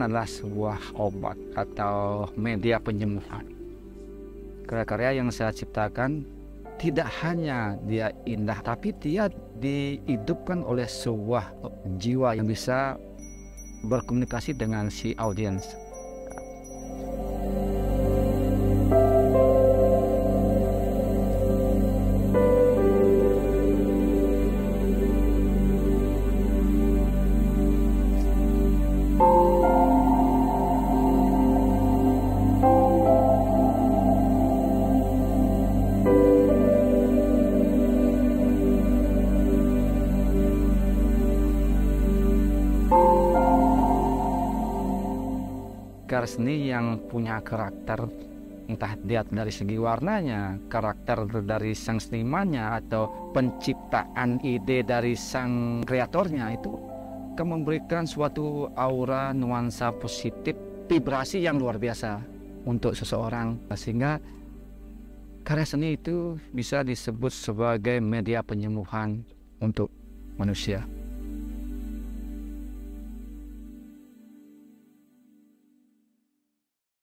adalah sebuah obat atau media penyembuhan. Karya-karya yang saya ciptakan tidak hanya dia indah, tapi dia dihidupkan oleh sebuah jiwa yang bisa berkomunikasi dengan si audiens. Karya seni yang punya karakter entah dia dari segi warnanya, karakter dari sang senimannya atau penciptaan ide dari sang kreatornya itu akan memberikan suatu aura nuansa positif, vibrasi yang luar biasa untuk seseorang sehingga karya seni itu bisa disebut sebagai media penyembuhan untuk manusia.